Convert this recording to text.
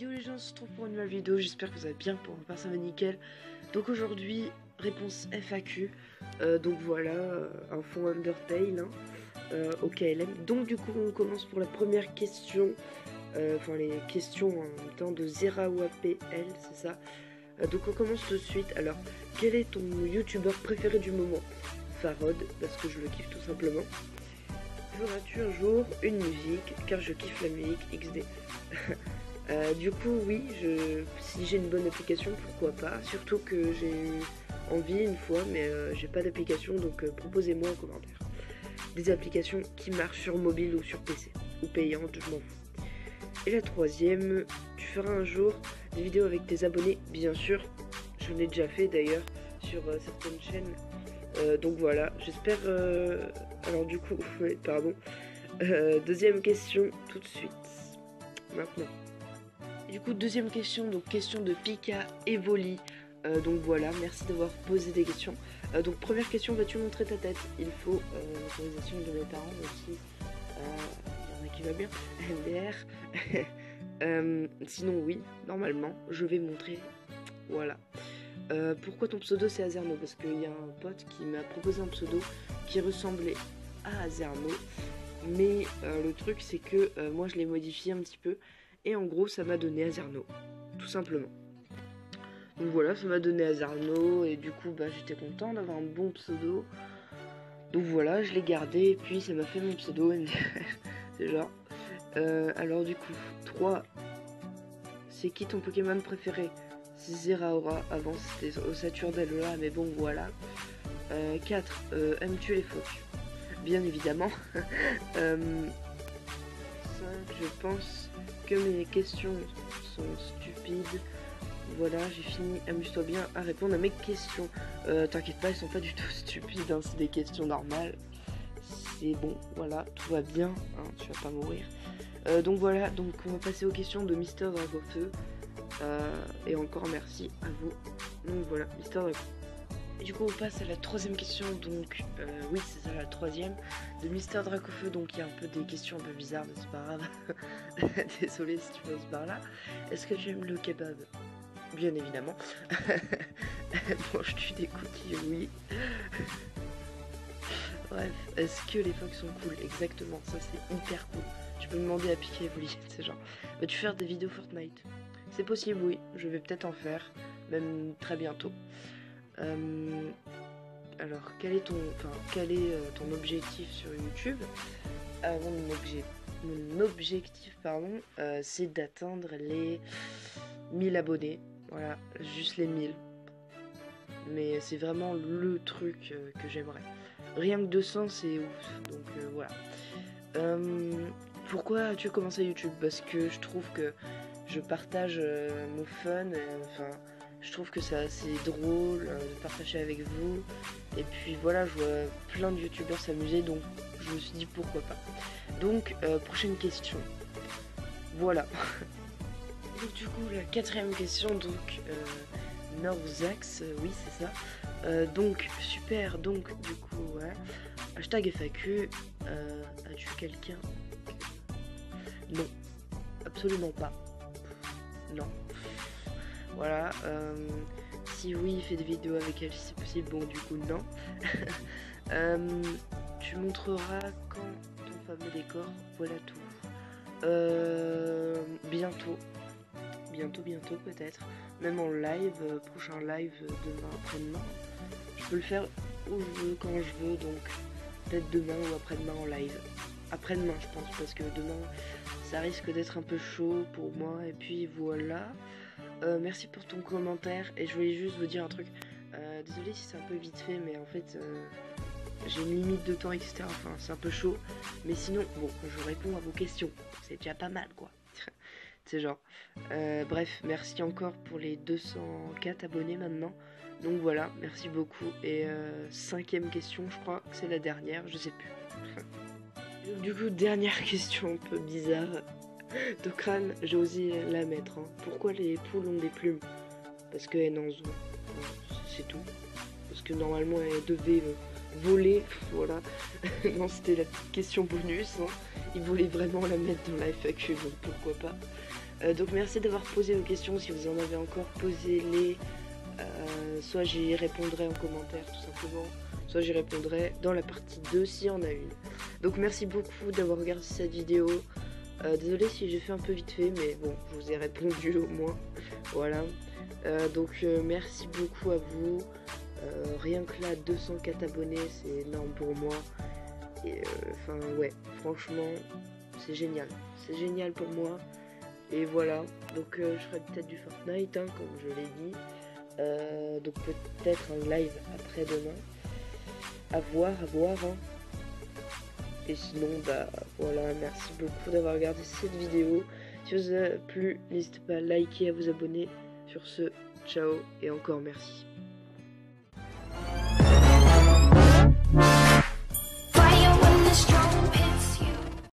Yo les gens, on se retrouve pour une nouvelle vidéo, j'espère que vous allez bien, pour ma ça va nickel. Donc aujourd'hui, réponse FAQ, euh, donc voilà, euh, un fond Undertale hein, euh, au KLM. Donc du coup, on commence pour la première question, enfin les questions en même temps de Zerawa PL, c'est ça. donc on commence tout de suite. Alors, quel est ton youtubeur préféré du moment? Farod, parce que je le kiffe tout simplement. Joueras-tu un jour une musique, car je kiffe la musique XD Euh, du coup, oui, je, si j'ai une bonne application, pourquoi pas. Surtout que j'ai envie une fois, mais euh, j'ai pas d'application, donc euh, proposez-moi en commentaire. Des applications qui marchent sur mobile ou sur PC, ou payantes, je m'en fous. Et la troisième, tu feras un jour des vidéos avec tes abonnés, bien sûr. J'en ai déjà fait d'ailleurs sur certaines chaînes. donc voilà, j'espère... alors du coup, pardon. deuxième question, tout de suite. Maintenant. Du coup, deuxième question, donc question de Pika Evoli. Euh, donc voilà, merci d'avoir posé des questions. Euh, donc première question, vas-tu montrer ta tête? Il faut euh, l'autorisation de mes parents aussi. Il y en a qui va bien. MDR. sinon oui, normalement, je vais montrer. Voilà. pourquoi ton pseudo c'est Azerno Parce qu'il y a un pote qui m'a proposé un pseudo qui ressemblait à Azerno. Mais le truc c'est que moi je l'ai modifié un petit peu et en gros, ça m'a donné Azerno, tout simplement. Donc voilà, ça m'a donné Azerno, et du coup, bah, j'étais content d'avoir un bon pseudo. Donc voilà, je l'ai gardé, et puis ça m'a fait mon pseudo genre. Euh, alors du coup, 3. C'est qui ton Pokémon préféré? C'est Zeraora, avant c'était Ossature d'Alola, mais bon voilà. 4. Euh, euh, aimes-tu les phoques? Bien évidemment. 5. Je pense que mes questions sont stupides. Voilà, j'ai fini. Amuse-toi bien à répondre à mes questions. Euh, T'inquiète pas, elles sont pas du tout stupides, hein, c'est des questions normales. C'est bon, voilà, tout va bien, hein, tu vas pas mourir. Euh, donc voilà, donc on va passer aux questions de Mister Dragofeu. Euh, et encore merci à vous. Donc voilà, Mister Dragofeu. Du coup, on passe à la troisième question. Donc, euh, oui, c'est ça la troisième de Mister Dracofeu. Donc, il y a un peu des questions un peu bizarres, mais c'est pas grave. Désolé si tu passes par là. Est-ce que tu aimes le kebab? Bien évidemment. Manges-tu des cookies Oui. Bref, est-ce que les phoques sont cool? Exactement, ça c'est hyper cool. Tu peux me demander à piquer Evoli, c'est genre. Vas-tu faire des vidéos Fortnite? C'est possible, oui. Je vais peut-être en faire, même très bientôt. Euh, alors, quel est ton, euh, objectif sur YouTube? Euh, mon, objectif, pardon, c'est d'atteindre les 1000 abonnés. Voilà, juste les 1000. Mais c'est vraiment le truc que j'aimerais. Rien que 200, c'est ouf. Donc voilà. pourquoi as-tu commencé YouTube? Parce que je trouve que je partage mon fun. Enfin je trouve que c'est assez drôle euh, de partager avec vous. Et puis voilà, je vois plein de youtubeurs s'amuser, donc je me suis dit pourquoi pas. Donc, euh, prochaine question. Voilà. du coup, la quatrième question, donc, euh, Norzax, oui, c'est ça. donc, super, donc, du coup, ouais. Hashtag FAQ, as-tu quelqu'un? Non, absolument pas. Non. Voilà. Euh, si oui, il fait des vidéos avec elle si c'est possible. Bon, du coup, non. Euh, tu montreras quand ton fameux décor. Voilà tout. Euh, bientôt. Bientôt, bientôt peut-être. Même en live, prochain live demain, après-demain. Je peux le faire où je veux, quand je veux, donc peut-être demain ou après-demain en live. Après-demain, je pense, parce que demain, ça risque d'être un peu chaud pour moi. Et puis voilà. Euh, merci pour ton commentaire et je voulais juste vous dire un truc. Euh, désolé si c'est un peu vite fait, mais en fait euh, j'ai une limite de temps, etc. Enfin, c'est un peu chaud. Mais sinon, bon, je réponds à vos questions. C'est déjà pas mal, quoi. c'est genre. bref, merci encore pour les 204 abonnés maintenant. Donc voilà, merci beaucoup. Et cinquième question, je crois que c'est la dernière, je sais plus. du coup, dernière question un peu bizarre de crâne, j'ai osé la mettre. Hein. Pourquoi les poules ont des plumes? Parce qu'elles n'en ont. C'est tout. Parce que normalement elles devaient euh, voler. Voilà. non, c'était la petite question bonus. Hein. Ils voulaient vraiment la mettre dans la FAQ, donc pourquoi pas. donc merci d'avoir posé vos questions. Si vous en avez encore, posez-les. soit j'y répondrai en commentaire tout simplement, soit j'y répondrai dans la partie 2 s'il y en a une. Donc merci beaucoup d'avoir regardé cette vidéo. Désolé si j'ai fait un peu vite fait, mais bon, je vous ai répondu au moins. Voilà. donc merci beaucoup à vous. rien que là, 204 abonnés, c'est énorme pour moi. Et enfin, ouais, franchement, c'est génial. C'est génial pour moi. Et voilà, donc euh, je ferai peut-être du Fortnite, hein, comme je l'ai dit. Euh, donc peut-être un live après-demain. À voir, à voir. Hein. Et sinon, bah voilà, merci beaucoup d'avoir regardé cette vidéo. Si vous a plu, n'hésitez pas à liker, à vous abonner. Sur ce, ciao et encore merci.